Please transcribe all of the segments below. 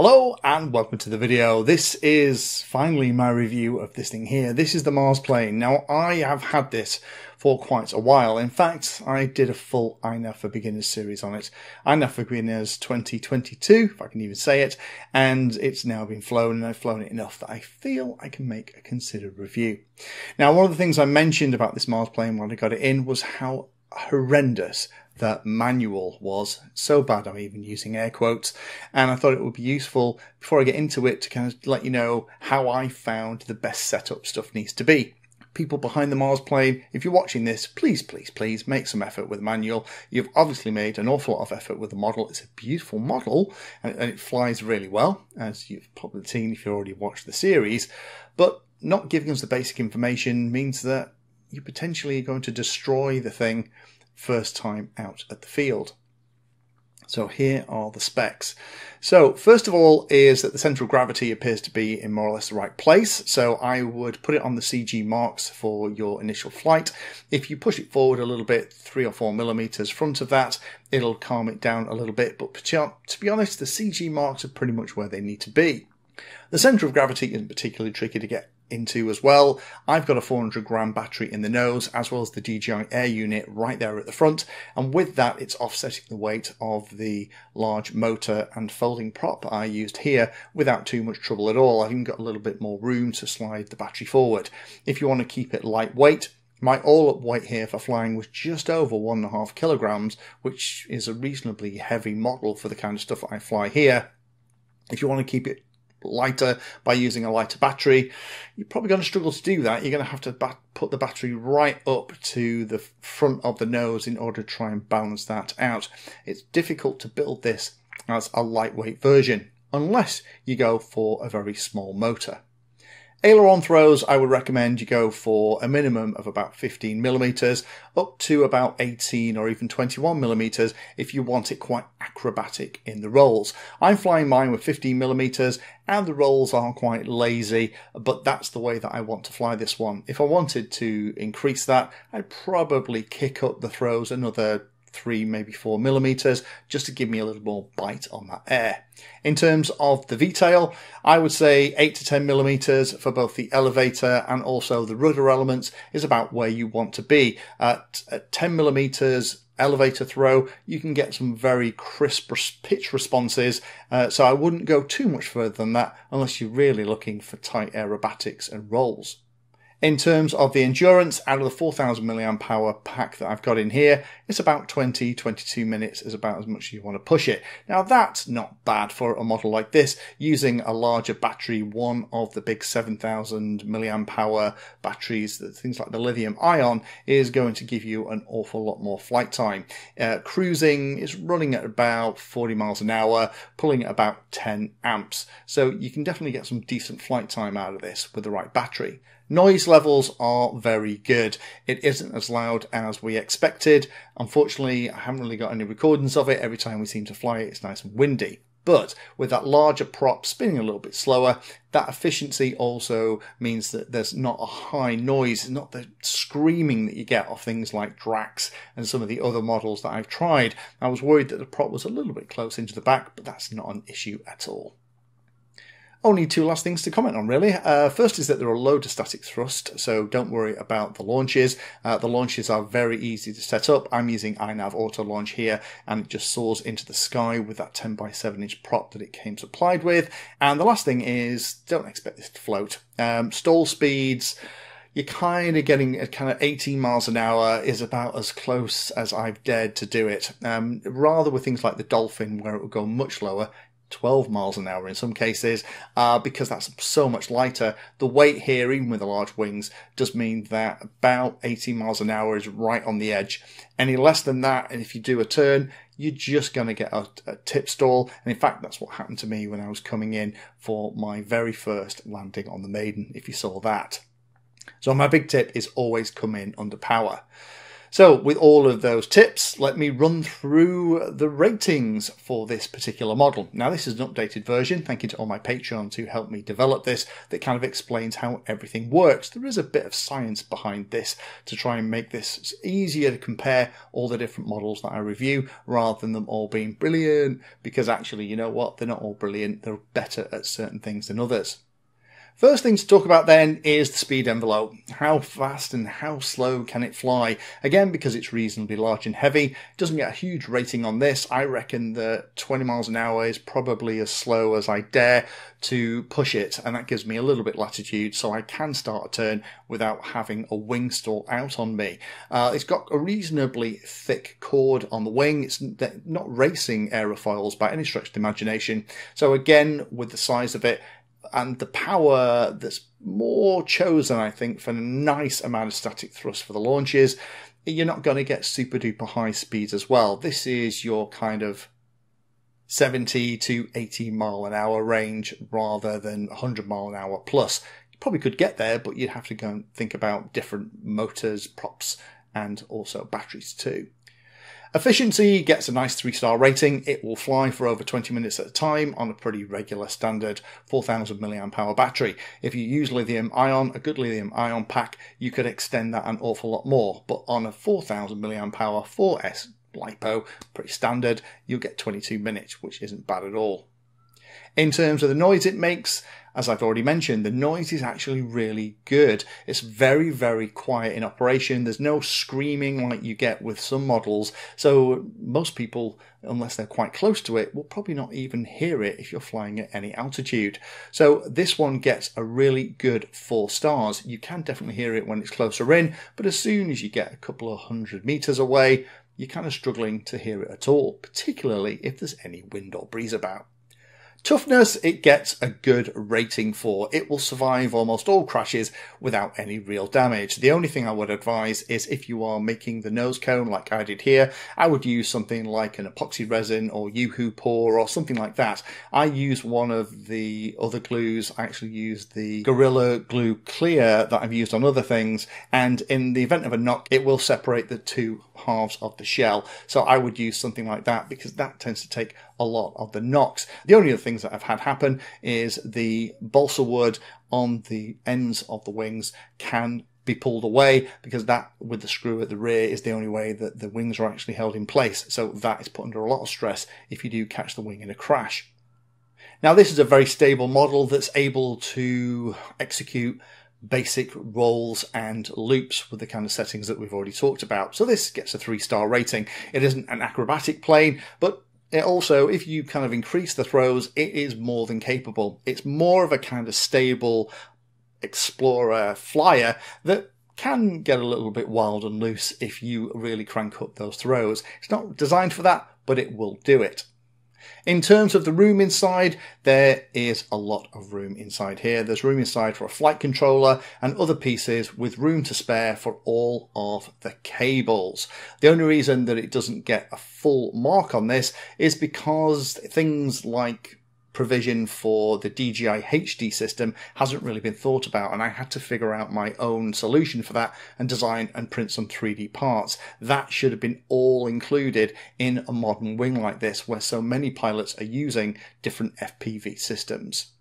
Hello and welcome to the video. This is finally my review of this thing here. This is the Mars plane. Now I have had this for quite a while. In fact, I did a full iNav for Beginners series on it. iNav for Beginners 2022, if I can even say it, and it's now been flown and I've flown it enough that I feel I can make a considered review. Now one of the things I mentioned about this Mars plane when I got it in was how horrendous that manual was. So bad I'm even using air quotes. And I thought it would be useful before I get into it to kind of let you know how I found the best setup stuff needs to be. People behind the Mars plane, if you're watching this, please, please, please make some effort with the manual. You've obviously made an awful lot of effort with the model. It's a beautiful model and, it flies really well, as you've probably seen if you already watched the series. But not giving us the basic information means that you're potentially going to destroy the thing first time out at the field. So here are the specs. So first of all is that the center of gravity appears to be in more or less the right place. So I would put it on the CG marks for your initial flight. If you push it forward a little bit, three or four millimeters front of that, it'll calm it down a little bit. But to be honest, the CG marks are pretty much where they need to be. The center of gravity isn't particularly tricky to get into as well. I've got a 400 gram battery in the nose as well as the DJI Air unit right there at the front and with that it's offsetting the weight of the large motor and folding prop I used here without too much trouble at all. I've even got a little bit more room to slide the battery forward. If you want to keep it lightweight my all-up weight here for flying was just over one and a half kilograms, which is a reasonably heavy model for the kind of stuff I fly here. If you want to keep it lighter by using a lighter battery. You're probably going to struggle to do that. You're going to have to bat- put the battery right up to the front of the nose in order to try and balance that out. It's difficult to build this as a lightweight version unless you go for a very small motor. Aileron throws, I would recommend you go for a minimum of about 15 millimeters up to about 18 or even 21 millimeters if you want it quite acrobatic in the rolls. I'm flying mine with 15 millimeters and the rolls are quite lazy, but that's the way that I want to fly this one. If I wanted to increase that, I'd probably kick up the throws another three, maybe four millimeters, just to give me a little more bite on that air. In terms of the V-tail, I would say eight to 10 millimeters for both the elevator and also the rudder elements is about where you want to be. At, at 10 millimeters, elevator throw, you can get some very crisp pitch responses. Uh, so I wouldn't go too much further than that unless you're really looking for tight aerobatics and rolls. In terms of the endurance, out of the 4000 milliamp hour pack that I've got in here, it's about 20, 22 minutes is about as much as you want to push it. Now that's not bad for a model like this. Using a larger battery, one of the big 7000 milliamp hour batteries, things like the lithium ion, is going to give you an awful lot more flight time. Uh, cruising is running at about 40 miles an hour, pulling at about 10 amps. So you can definitely get some decent flight time out of this with the right battery. Noise levels are very good. It isn't as loud as we expected. Unfortunately, I haven't really got any recordings of it. Every time we seem to fly it, it's nice and windy. But with that larger prop spinning a little bit slower, that efficiency also means that there's not a high noise, not the screaming that you get off things like Drax and some of the other models that I've tried. I was worried that the prop was a little bit close into the back, but that's not an issue at all. Only two last things to comment on, really. Uh, first is that there are loads of static thrust, so don't worry about the launches. Uh, the launches are very easy to set up. I'm using iNav Auto Launch here, and it just soars into the sky with that 10 by 7 inch prop that it came supplied with. And the last thing is, don't expect this to float. Um, stall speeds you're kind of getting a kind of 18 miles an hour is about as close as I've dared to do it. Um, rather with things like the Dolphin, where it would go much lower, 12 miles an hour in some cases, uh, because that's so much lighter. The weight here, even with the large wings, does mean that about 18 miles an hour is right on the edge. Any less than that, and if you do a turn, you're just going to get a, a, tip stall. And in fact, that's what happened to me when I was coming in for my very first landing on the Maiden, if you saw that. So my big tip is always come in under power. So, with all of those tips, let me run through the ratings for this particular model. Now, this is an updated version. Thank you to all my Patreons who helped me develop this that kind of explains how everything works. There is a bit of science behind this to try and make this easier to compare all the different models that I review rather than them all being brilliant because actually, you know what? They're not all brilliant. They're better at certain things than others. First thing to talk about then is the speed envelope. How fast and how slow can it fly? Again, because it's reasonably large and heavy, it doesn't get a huge rating on this. I reckon that 20 miles an hour is probably as slow as I dare to push it, and that gives me a little bit latitude so I can start a turn without having a wing stall out on me. Uh, it's got a reasonably thick chord on the wing. It's not racing aerofoils by any stretch of the imagination. So again, with the size of it, and the power that's more chosen, I think, for a nice amount of static thrust for the launches. You're not going to get super duper high speeds as well. This is your kind of 70 to 80 mile an hour range rather than 100 mile an hour plus. You probably could get there, but you'd have to go and think about different motors, props, and also batteries too. Efficiency gets a nice 3 star rating. It will fly for over 20 minutes at a time on a pretty regular standard 4000 mAh battery. If you use lithium ion, a good lithium ion pack, you could extend that an awful lot more. But on a 4000 mAh 4S LiPo, pretty standard, you'll get 22 minutes, which isn't bad at all. In terms of the noise it makes, as I've already mentioned, the noise is actually really good. It's very, very quiet in operation. There's no screaming like you get with some models. So most people, unless they're quite close to it, will probably not even hear it if you're flying at any altitude. So this one gets a really good four stars. You can definitely hear it when it's closer in, but as soon as you get a couple of hundred meters away, you're kind of struggling to hear it at all, particularly if there's any wind or breeze about. Toughness, it gets a good rating for. It will survive almost all crashes without any real damage. The only thing I would advise is if you are making the nose cone like I did here, I would use something like an epoxy resin or UHU Por or something like that. I use one of the other glues. I actually use the Gorilla Glue Clear that I've used on other things. And in the event of a knock, it will separate the two halves of the shell. So I would use something like that because that tends to take a lot of the knocks. The only other things that I've had happen is the balsa wood on the ends of the wings can be pulled away because that with the screw at the rear is the only way that the wings are actually held in place. So that is put under a lot of stress if you do catch the wing in a crash. Now this is a very stable model that's able to execute basic rolls and loops with the kind of settings that we've already talked about. So this gets a three star rating. It isn't an acrobatic plane, but it also, if you kind of increase the throws, it is more than capable. It's more of a kind of stable explorer flyer that can get a little bit wild and loose if you really crank up those throws. It's not designed for that, but it will do it. In terms of the room inside, there is a lot of room inside here. There's room inside for a flight controller and other pieces with room to spare for all of the cables. The only reason that it doesn't get a full mark on this is because things like provision for the DJI HD system hasn't really been thought about, and I had to figure out my own solution for that and design and print some 3D parts. That should have been all included in a modern wing like this, where so many pilots are using different FPV systems.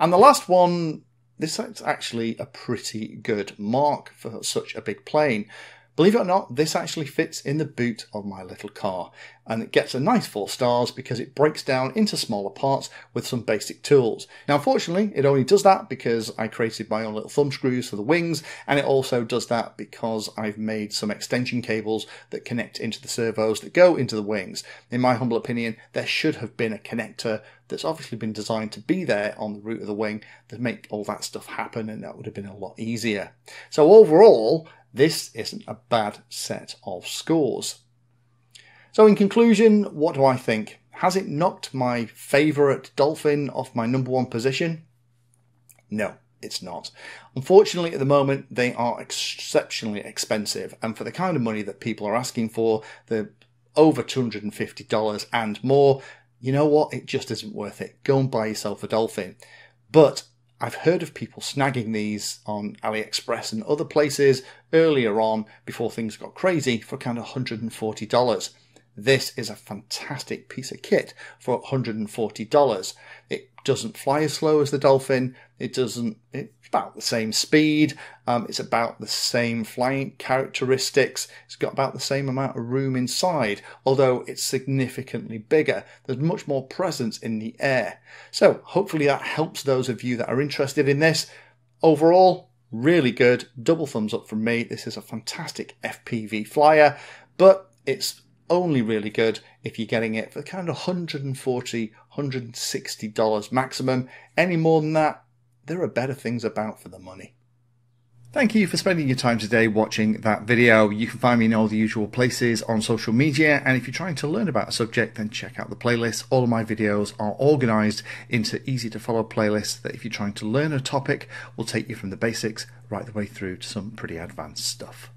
And the last one, this is actually a pretty good mark for such a big plane. Believe it or not, this actually fits in the boot of my little car, and it gets a nice four stars because it breaks down into smaller parts with some basic tools. Now, unfortunately, it only does that because I created my own little thumb screws for the wings, and it also does that because I've made some extension cables that connect into the servos that go into the wings. In my humble opinion, there should have been a connector that's obviously been designed to be there on the root of the wing to make all that stuff happen, and that would have been a lot easier. So overall, this isn't a bad set of scores. So, in conclusion, what do I think? Has it knocked my favourite Dolphin off my number one position? No, it's not. Unfortunately, at the moment, they are exceptionally expensive, and for the kind of money that people are asking for, the over $250 and more, you know what? It just isn't worth it. Go and buy yourself a Dolphin. But I've heard of people snagging these on AliExpress and other places earlier on before things got crazy for kind of $140. This is a fantastic piece of kit for $140. It doesn't fly as slow as the Dolphin. It doesn't, it's about the same speed. Um, it's about the same flying characteristics. It's got about the same amount of room inside, although it's significantly bigger. There's much more presence in the air. So hopefully that helps those of you that are interested in this. Overall, really good. Double thumbs up from me. This is a fantastic FPV flyer, but it's only really good if you're getting it for kind of 140 $160 maximum. Any more than that, there are better things about for the money. Thank you for spending your time today watching that video. You can find me in all the usual places on social media. And if you're trying to learn about a subject, then check out the playlist. All of my videos are organized into easy to follow playlists that if you're trying to learn a topic will take you from the basics right the way through to some pretty advanced stuff.